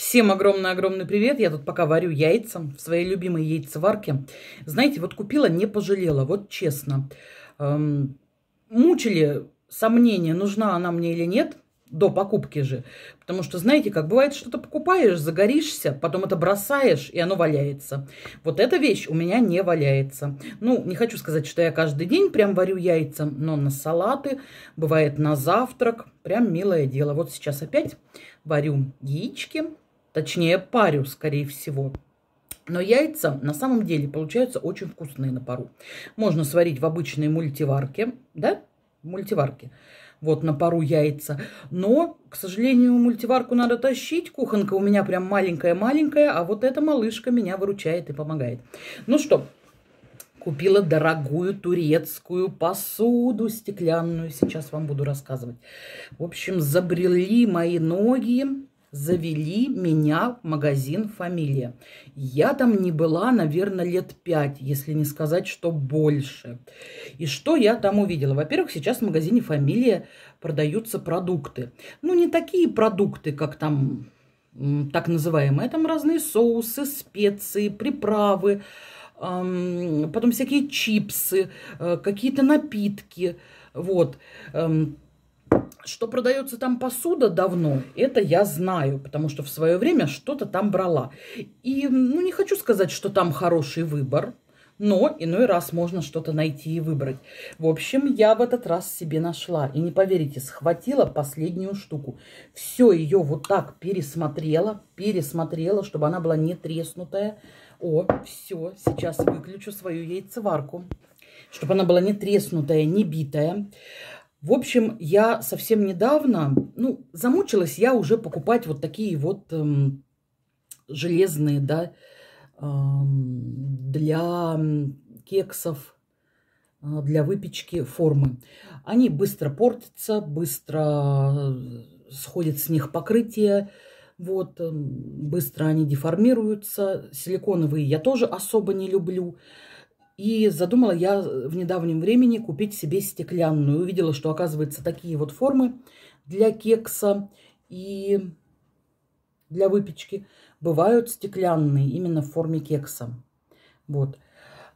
Всем огромный-огромный привет. Я тут пока варю яйца в своей любимой яйцеварке. Знаете, вот купила, не пожалела, вот честно. Эм, мучили сомнения, нужна она мне или нет до покупки же. Потому что, знаете, как бывает, что-то покупаешь, загоришься, потом это бросаешь, и оно валяется. Вот эта вещь у меня не валяется. Ну, не хочу сказать, что я каждый день прям варю яйца, но на салаты, бывает на завтрак. Прям милое дело. Вот сейчас опять варю яички, точнее парю, скорее всего. Но яйца на самом деле получаются очень вкусные на пару. Можно сварить в обычной мультиварке, да, мультиварке вот на пару яйца. Но, к сожалению, мультиварку надо тащить. Кухонка у меня прям маленькая-маленькая, а вот эта малышка меня выручает и помогает. Ну что, купила дорогую турецкую посуду стеклянную. Сейчас вам буду рассказывать. В общем, забрели мои ноги завели меня в магазин «Фамилия». Я там не была, наверное, лет пять, если не сказать, что больше. И что я там увидела? Во-первых, сейчас в магазине «Фамилия» продаются продукты. Ну, не такие продукты, как там так называемые. Там разные соусы, специи, приправы, потом всякие чипсы, э, какие-то напитки. Вот. Что продается там посуда давно, это я знаю, потому что в свое время что-то там брала. И, ну, не хочу сказать, что там хороший выбор, но иной раз можно что-то найти и выбрать. В общем, я в этот раз себе нашла. И не поверите, схватила последнюю штуку. Все ее вот так пересмотрела, пересмотрела, чтобы она была не треснутая. О, все, сейчас выключу свою яйцеварку. Чтобы она была не треснутая, не битая. В общем, я совсем недавно, ну, замучилась я уже покупать вот такие вот эм, железные, да, эм, для кексов, э, для выпечки формы. Они быстро портятся, быстро э, сходит с них покрытие, вот, эм, быстро они деформируются. Силиконовые я тоже особо не люблю. И задумала я в недавнем времени купить себе стеклянную. Увидела, что, оказывается, такие вот формы для кекса и для выпечки бывают стеклянные, именно в форме кекса. Вот.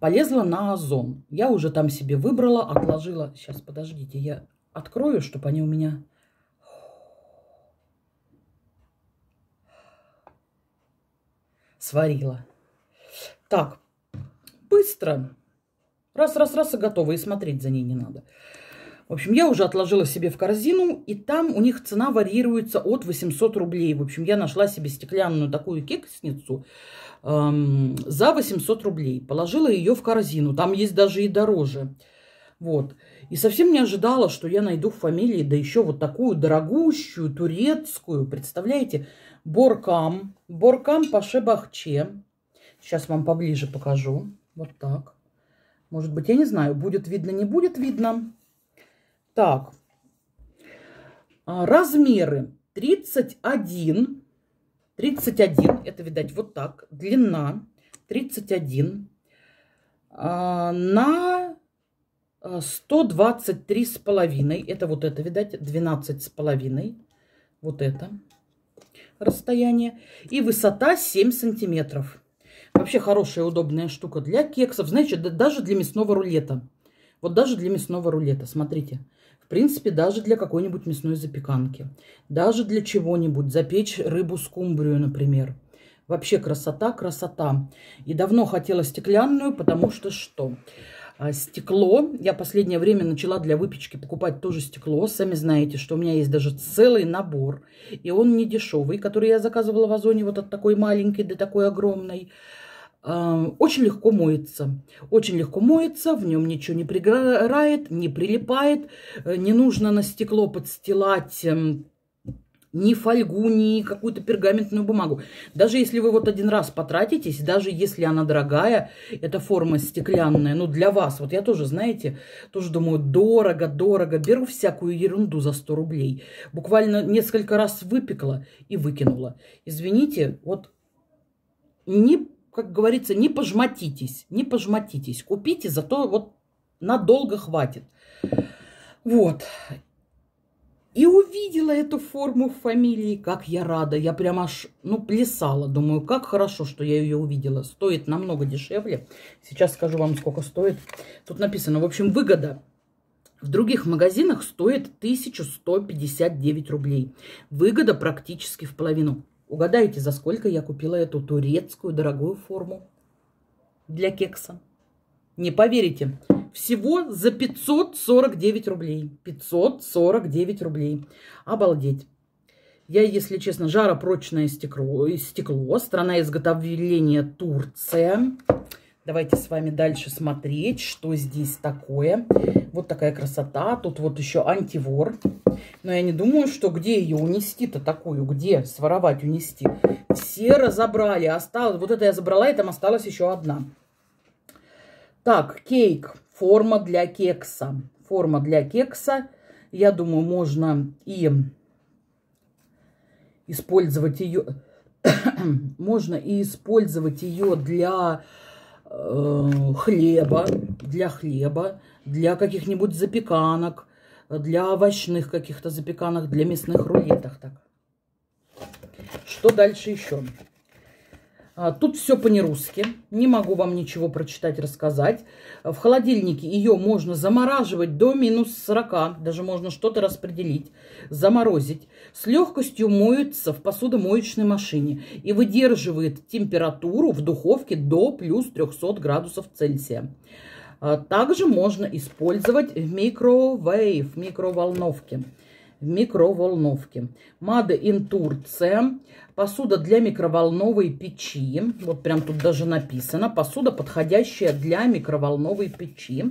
Полезла на Озон. Я уже там себе выбрала, отложила. Сейчас, подождите, я открою, чтобы они у меня... Сварила. Так, быстро. Раз-раз-раз и готово, и смотреть за ней не надо. В общем, я уже отложила себе в корзину, и там у них цена варьируется от 800 рублей. В общем, я нашла себе стеклянную такую кексницу эм, за 800 рублей. Положила ее в корзину, там есть даже и дороже. Вот. И совсем не ожидала, что я найду в фамилии, да еще вот такую дорогущую, турецкую, представляете, Боркам. Боркам Паше Бахче. Сейчас вам поближе покажу. Вот так. Может быть, я не знаю, будет видно, не будет видно. Так. А, размеры 31. 31, это, видать, вот так. Длина 31. А, на 123 с половиной. Это вот это, видать, 12 с половиной. Вот это расстояние. И высота 7 сантиметров. Вообще хорошая, удобная штука для кексов. Знаете, даже для мясного рулета. Вот даже для мясного рулета, смотрите. В принципе, даже для какой-нибудь мясной запеканки. Даже для чего-нибудь. Запечь рыбу скумбрию, например. Вообще красота, красота. И давно хотела стеклянную, потому что что? А, стекло. Я последнее время начала для выпечки покупать тоже стекло. Сами знаете, что у меня есть даже целый набор. И он не дешевый, который я заказывала в Озоне. Вот от такой маленькой до такой огромной. Очень легко моется. Очень легко моется, в нем ничего не пригорает, не прилипает. Э, не нужно на стекло подстилать эм, ни фольгу, ни какую-то пергаментную бумагу. Даже если вы вот один раз потратитесь, даже если она дорогая, эта форма стеклянная, ну для вас, вот я тоже, знаете, тоже думаю, дорого, дорого, беру всякую ерунду за 100 рублей. Буквально несколько раз выпекла и выкинула. Извините, вот не как говорится, не пожмотитесь, не пожмотитесь. Купите, зато вот надолго хватит. Вот. И увидела эту форму фамилии, как я рада. Я прям аж, ну, плясала. Думаю, как хорошо, что я ее увидела. Стоит намного дешевле. Сейчас скажу вам, сколько стоит. Тут написано, в общем, выгода. В других магазинах стоит 1159 рублей. Выгода практически в половину. Угадайте, за сколько я купила эту турецкую дорогую форму для кекса? Не поверите, всего за 549 рублей. 549 рублей. Обалдеть. Я, если честно, жаропрочное стекло, стекло, страна изготовления Турция. Давайте с вами дальше смотреть, что здесь такое. Вот такая красота. Тут вот еще антивор. Но я не думаю, что где ее унести-то такую, где своровать, унести. Все разобрали. Осталось, вот это я забрала, и там осталась еще одна. Так, кейк. Форма для кекса. Форма для кекса. Я думаю, можно и использовать ее... можно и использовать ее для хлеба, для хлеба, для каких-нибудь запеканок, для овощных каких-то запеканок, для мясных рулетов. Так. Что дальше еще? А, тут все по-нерусски. Не могу вам ничего прочитать, рассказать. В холодильнике ее можно замораживать до минус 40. Даже можно что-то распределить, заморозить. С легкостью моется в посудомоечной машине и выдерживает температуру в духовке до плюс 300 градусов Цельсия. А, также можно использовать в микровейв, микроволновке в микроволновке. Made in Турция. Посуда для микроволновой печи. Вот прям тут даже написано. Посуда, подходящая для микроволновой печи.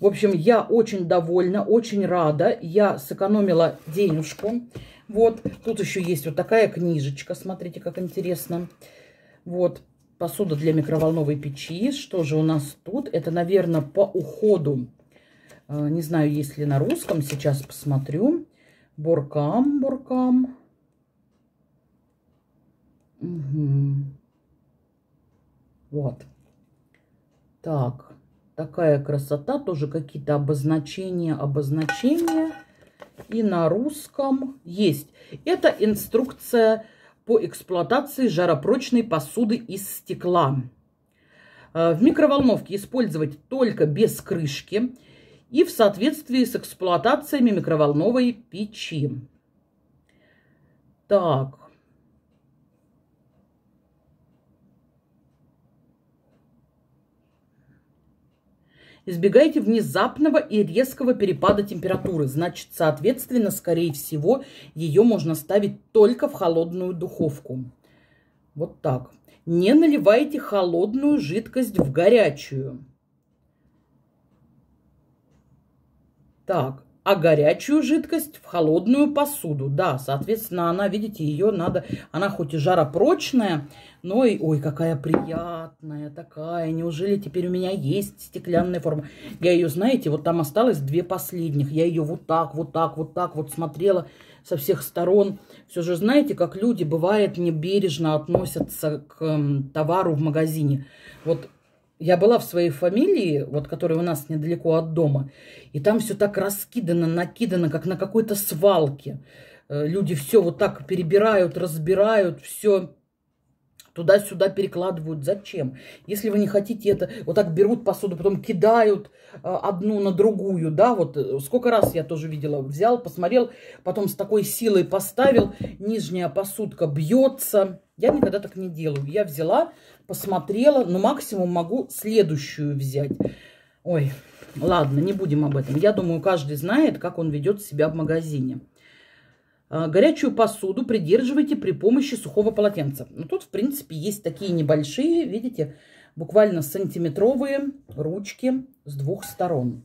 В общем, я очень довольна, очень рада. Я сэкономила денежку. Вот, тут еще есть вот такая книжечка. Смотрите, как интересно. Вот, посуда для микроволновой печи. Что же у нас тут? Это, наверное, по уходу не знаю, есть ли на русском. Сейчас посмотрю. Буркам, буркам. Угу. Вот. Так. Такая красота. Тоже какие-то обозначения, обозначения. И на русском есть. Это инструкция по эксплуатации жаропрочной посуды из стекла. Э, в микроволновке использовать только без крышки и в соответствии с эксплуатациями микроволновой печи. Так. Избегайте внезапного и резкого перепада температуры. Значит, соответственно, скорее всего, ее можно ставить только в холодную духовку. Вот так. Не наливайте холодную жидкость в горячую. Так, а горячую жидкость в холодную посуду. Да, соответственно, она, видите, ее надо... Она хоть и жаропрочная, но и... Ой, какая приятная такая. Неужели теперь у меня есть стеклянная форма? Я ее, знаете, вот там осталось две последних. Я ее вот так, вот так, вот так вот смотрела со всех сторон. Все же знаете, как люди, бывает, небережно относятся к товару в магазине. Вот я была в своей фамилии, вот которая у нас недалеко от дома, и там все так раскидано, накидано, как на какой-то свалке. Э, люди все вот так перебирают, разбирают, все туда-сюда перекладывают. Зачем? Если вы не хотите это, вот так берут посуду, потом кидают э, одну на другую, да, вот э, сколько раз я тоже видела, взял, посмотрел, потом с такой силой поставил, нижняя посудка бьется. Я никогда так не делаю. Я взяла, посмотрела, но максимум могу следующую взять. Ой, ладно, не будем об этом. Я думаю, каждый знает, как он ведет себя в магазине. А, горячую посуду придерживайте при помощи сухого полотенца. Ну, тут, в принципе, есть такие небольшие, видите, буквально сантиметровые ручки с двух сторон.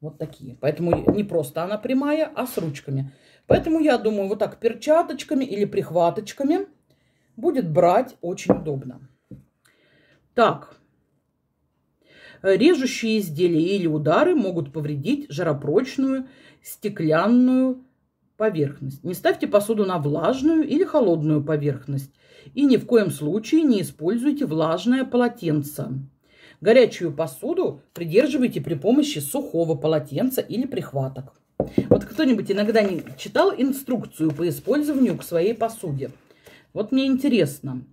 Вот такие. Поэтому не просто она прямая, а с ручками. Поэтому я думаю, вот так перчаточками или прихваточками будет брать очень удобно. Так. Режущие изделия или удары могут повредить жаропрочную стеклянную поверхность. Не ставьте посуду на влажную или холодную поверхность. И ни в коем случае не используйте влажное полотенце. Горячую посуду придерживайте при помощи сухого полотенца или прихваток. Вот кто-нибудь иногда не читал инструкцию по использованию к своей посуде? Вот мне интересно.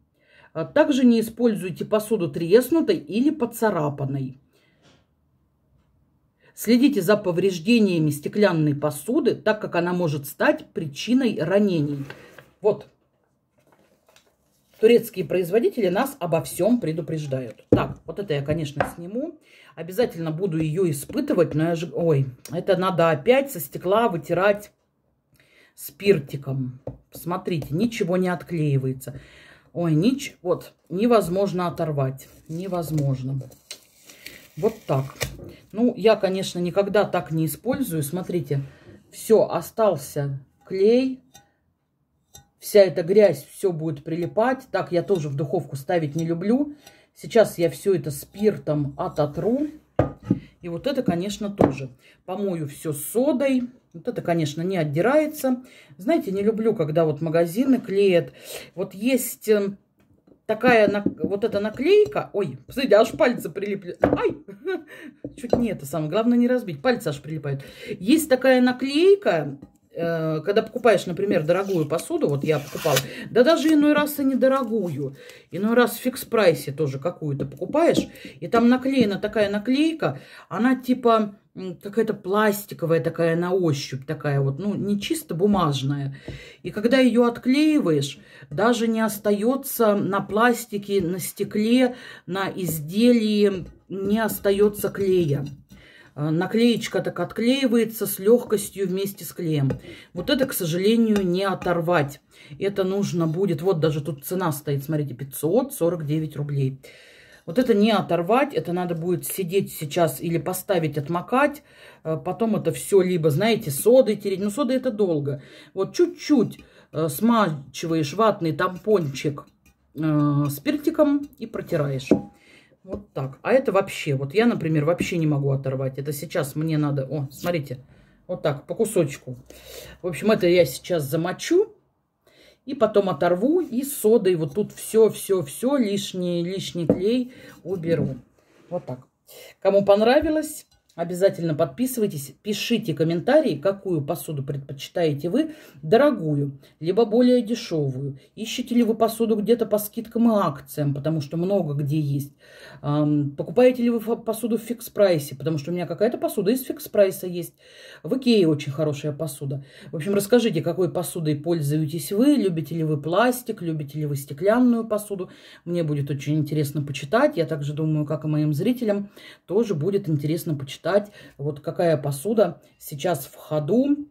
А также не используйте посуду треснутой или поцарапанной. Следите за повреждениями стеклянной посуды, так как она может стать причиной ранений. Вот. Турецкие производители нас обо всем предупреждают. Так, вот это я, конечно, сниму. Обязательно буду ее испытывать, но я же... Ой, это надо опять со стекла вытирать спиртиком. Смотрите, ничего не отклеивается. Ой, нич... вот, невозможно оторвать. Невозможно. Вот так. Ну, я, конечно, никогда так не использую. Смотрите, все, остался клей. Вся эта грязь, все будет прилипать. Так я тоже в духовку ставить не люблю. Сейчас я все это спиртом ототру. И вот это, конечно, тоже. Помою все содой. Вот это, конечно, не отдирается. Знаете, не люблю, когда вот магазины клеят. Вот есть такая, вот эта наклейка, ой, смотрите, аж пальцы прилипли, ай, чуть не это самое, главное не разбить, пальцы аж прилипают. Есть такая наклейка, э, когда покупаешь, например, дорогую посуду, вот я покупала, да даже иной раз и недорогую, иной раз в фикс-прайсе тоже какую-то покупаешь, и там наклеена такая наклейка, она типа какая-то пластиковая такая на ощупь, такая вот, ну, не чисто бумажная. И когда ее отклеиваешь, даже не остается на пластике, на стекле, на изделии не остается клея. А, наклеечка так отклеивается с легкостью вместе с клеем. Вот это, к сожалению, не оторвать. Это нужно будет, вот даже тут цена стоит, смотрите, 549 рублей. Вот это не оторвать, это надо будет сидеть сейчас или поставить, отмокать. Э, потом это все либо, знаете, содой тереть. Ну, сода это долго. Вот чуть-чуть э, смачиваешь ватный тампончик э, спиртиком и протираешь. Вот так. А это вообще, вот я, например, вообще не могу оторвать. Это сейчас мне надо, о, смотрите, вот так, по кусочку. В общем, это я сейчас замочу. И потом оторву и содой вот тут все-все-все, лишний, лишний клей уберу. Вот так. Кому понравилось, Обязательно подписывайтесь, пишите комментарии, какую посуду предпочитаете вы, дорогую, либо более дешевую. Ищете ли вы посуду где-то по скидкам и акциям, потому что много где есть. Покупаете ли вы посуду в фикс-прайсе, потому что у меня какая-то посуда из фикс-прайса есть. В Икее очень хорошая посуда. В общем, расскажите, какой посудой пользуетесь вы, любите ли вы пластик, любите ли вы стеклянную посуду. Мне будет очень интересно почитать. Я также думаю, как и моим зрителям, тоже будет интересно почитать почитать, вот какая посуда сейчас в ходу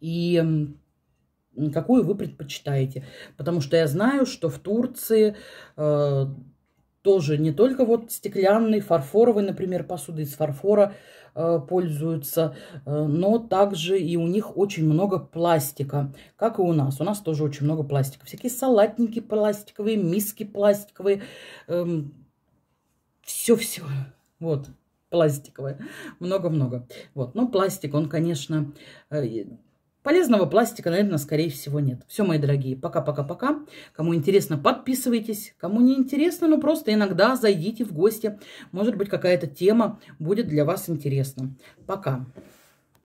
и какую вы предпочитаете. Потому что я знаю, что в Турции э, тоже не только вот стеклянный, фарфоровый, например, посуды из фарфора э, пользуются, э, но также и у них очень много пластика, как и у нас. У нас тоже очень много пластика. Всякие салатники пластиковые, миски пластиковые, все-все. Эм, вот пластиковое. Много-много. Вот. Но пластик, он, конечно, э, полезного пластика, наверное, скорее всего нет. Все, мои дорогие, пока-пока-пока. Кому интересно, подписывайтесь. Кому не интересно, ну просто иногда зайдите в гости. Может быть, какая-то тема будет для вас интересна. Пока.